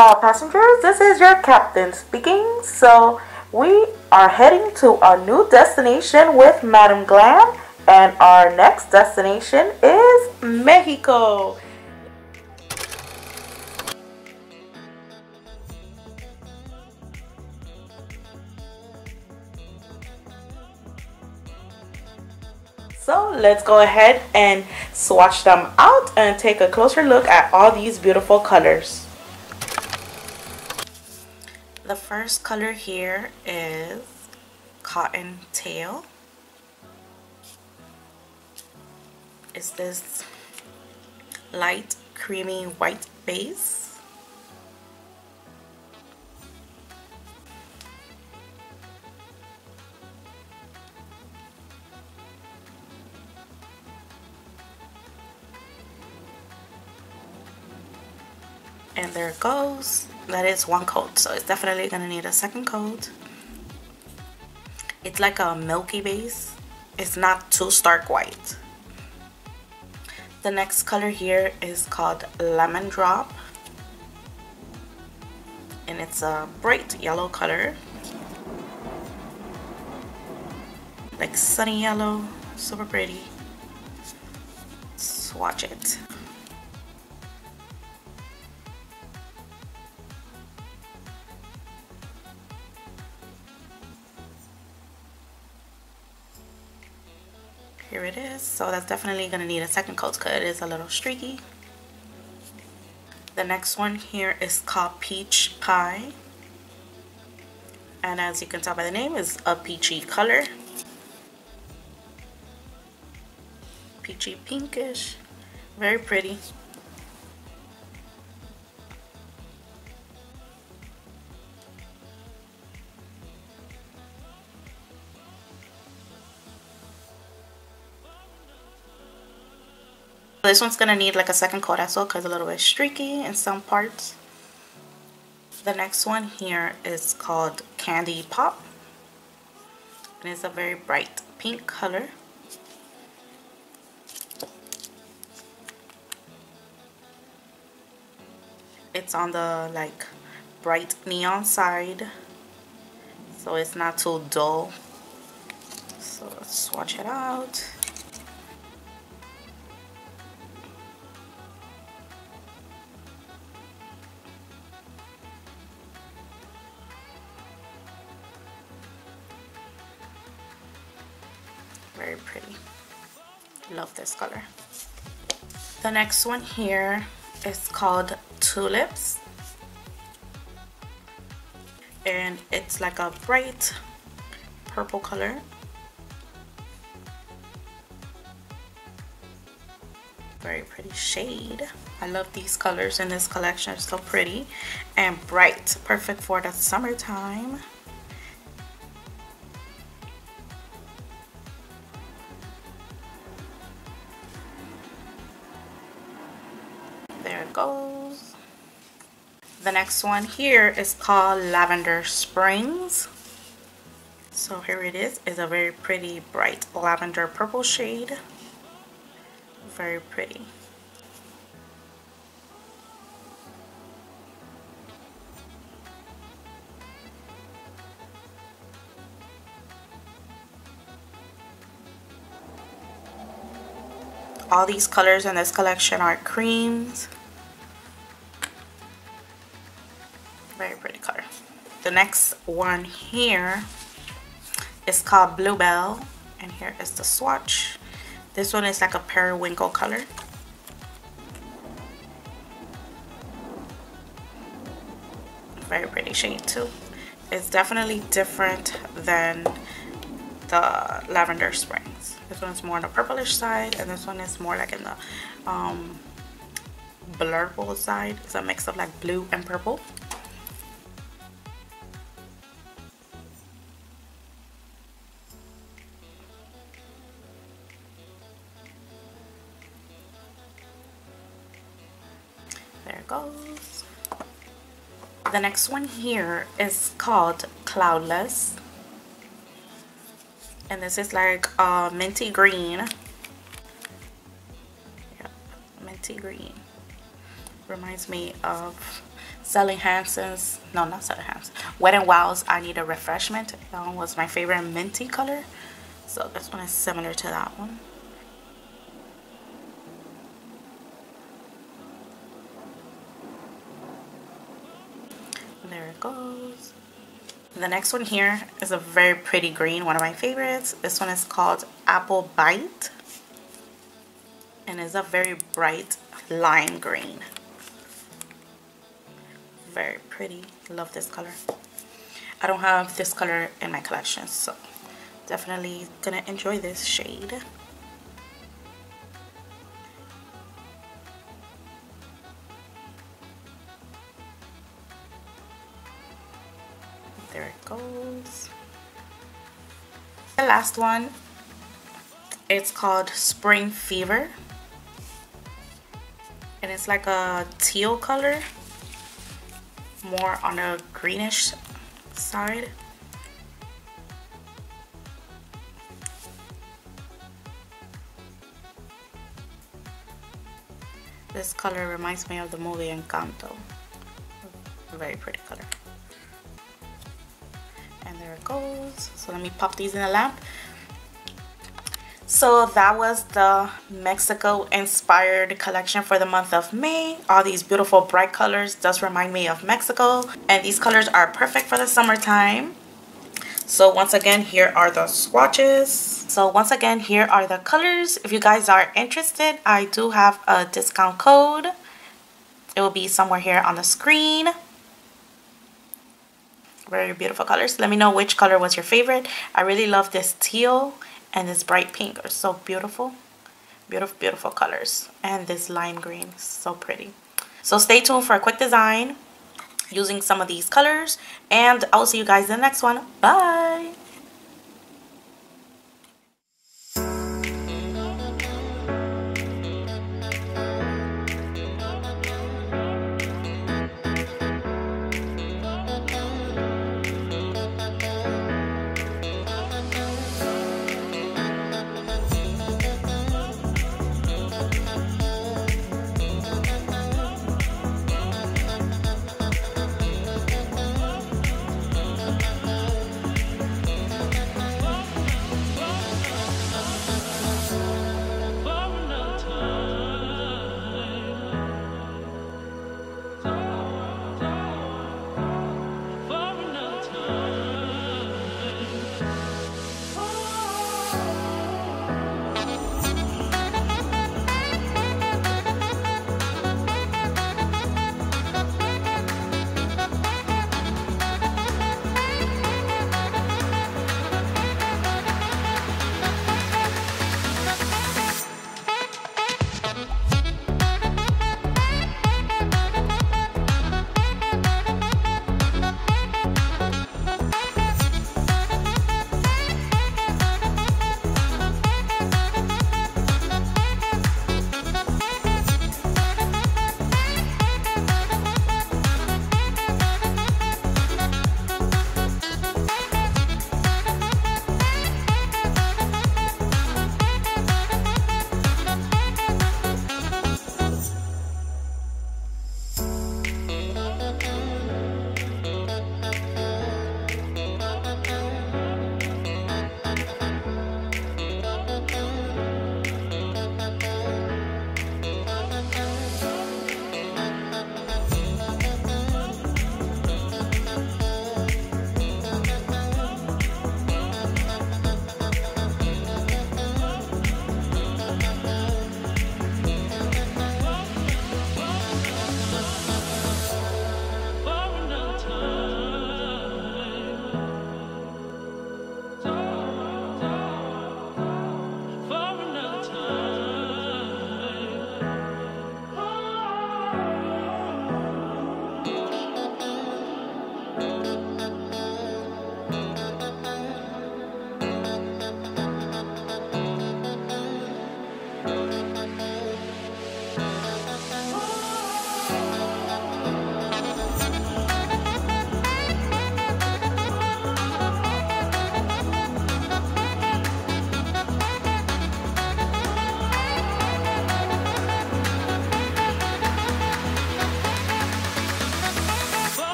Hello passengers, this is your captain speaking. So we are heading to our new destination with Madam Glam and our next destination is Mexico. So let's go ahead and swatch them out and take a closer look at all these beautiful colors. The first color here is Cotton Tail. Is this light creamy white base. And there it goes. That is one coat. So it's definitely gonna need a second coat. It's like a milky base. It's not too stark white. The next color here is called lemon drop. And it's a bright yellow color. Like sunny yellow super pretty. Swatch it here it is. So that's definitely going to need a second coat because it is a little streaky. The next one here is called peach pie. And as you can tell by the name is a peachy color. Peachy pinkish. Very pretty This one's going to need like a second coat as well because a little bit streaky in some parts. The next one here is called Candy Pop. And it's a very bright pink color. It's on the like bright neon side. So it's not too dull. So let's swatch it out. Very pretty. Love this color. The next one here is called tulips. And it's like a bright purple color. Very pretty shade. I love these colors in this collection. So pretty and bright. Perfect for the summertime next one here is called lavender springs. So here it is. Is a very pretty bright lavender purple shade. Very pretty. All these colors in this collection are creams the next one here is called bluebell and here is the swatch. This one is like a periwinkle color. Very pretty shade too. It's definitely different than the lavender springs. This one's more on the purplish side and this one is more like in the um, blurple side. It's a mix of like blue and purple the next one here is called cloudless and this is like uh, minty green yep, minty green reminds me of Sally Hansen's, no, not Sally Hansen, Wet n Wild's I Need a Refreshment. That one was my favorite minty color. So this one is similar to that one. There it goes. The next one here is a very pretty green, one of my favorites. This one is called Apple Bite. And it's a very bright lime green. Very pretty. Love this color. I don't have this color in my collection, so definitely gonna enjoy this shade. The last one, it's called Spring Fever. And it's like a teal color, more on a greenish side. This color reminds me of the movie Encanto. Very pretty color. So let me pop these in the lamp. So that was the Mexico inspired collection for the month of May. All these beautiful bright colors does remind me of Mexico. And these colors are perfect for the summertime. So once again, here are the swatches. So once again, here are the colors. If you guys are interested, I do have a discount code. It will be somewhere here on the screen. Very beautiful colors. Let me know which color was your favorite. I really love this teal and this bright pink are so beautiful. Beautiful, beautiful colors. And this lime green, so pretty. So stay tuned for a quick design using some of these colors. And I'll see you guys in the next one. Bye!